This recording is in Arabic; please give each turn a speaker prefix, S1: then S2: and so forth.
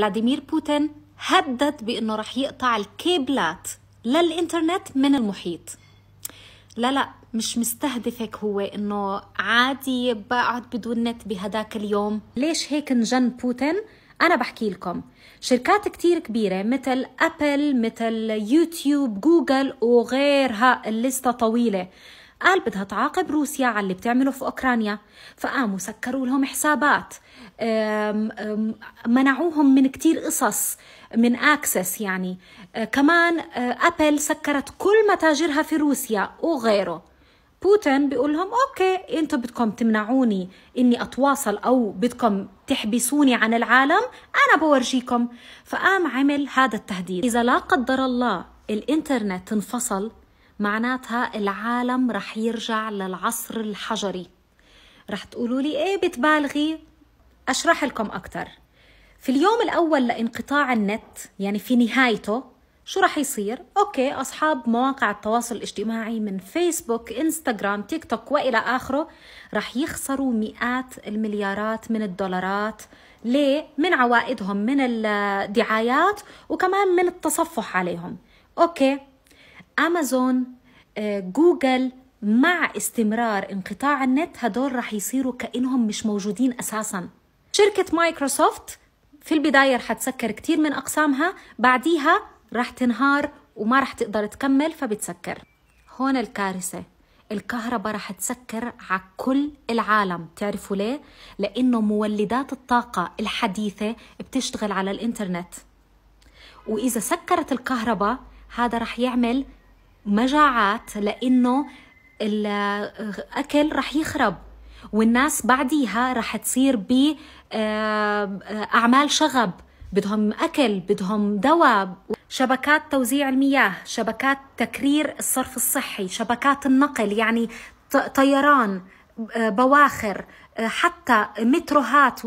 S1: فلاديمير بوتين هدد بأنه رح يقطع الكيبلات للإنترنت من المحيط. لا لا مش مستهدفك هو إنه عادي بقعد بدون نت بهداك اليوم. ليش هيك انجن بوتين؟ أنا بحكي لكم. شركات كتير كبيرة مثل ابل مثل يوتيوب جوجل وغيرها الليستة طويلة. قال بدها تعاقب روسيا على اللي بتعمله في أوكرانيا. فقاموا سكروا لهم حسابات. منعوهم من كتير قصص من access يعني. أه كمان ابل سكرت كل متاجرها في روسيا وغيره. بوتين بيقول لهم okay أنتم بدكم تمنعوني إني أتواصل أو بدكم تحبسوني عن العالم أنا بورجيكم. فقام عمل هذا التهديد. إذا لا قدر الله الإنترنت انفصل معناتها العالم رح يرجع للعصر الحجري رح تقولوا لي إيه بتبالغي أشرح لكم أكثر في اليوم الأول لانقطاع النت يعني في نهايته شو رح يصير؟ okay أصحاب مواقع التواصل الاجتماعي من فيسبوك، إنستغرام، تيك توك وإلى آخره رح يخسروا مئات المليارات من الدولارات ليه؟ من عوائدهم من الدعايات وكمان من التصفح عليهم. okay امازون جوجل مع استمرار انقطاع النت هدول رح يصيروا كأنهم مش موجودين أساسا. شركة مايكروسوفت في البداية رح تسكر كثير من أقسامها بعديها رح تنهار وما رح تقدر تكمل فبتسكر هون الكارثة الكهرباء رح تسكر على كل العالم تعرفوا ليه؟ لأنه مولدات الطاقة الحديثة بتشتغل على الإنترنت وإذا سكرت الكهرباء هذا رح يعمل مجاعات لأنه الأكل رح يخرب. والناس بعديها رح تصير بأعمال شغب. بدهم أكل بدهم دواء. شبكات توزيع المياه شبكات تكرير الصرف الصحي شبكات النقل يعني طيران بواخر حتى متروهات